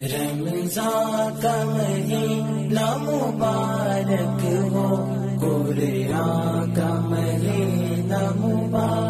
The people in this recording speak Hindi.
रमजा का महीना मुबारक हो कुरिया का महीना मुबारक।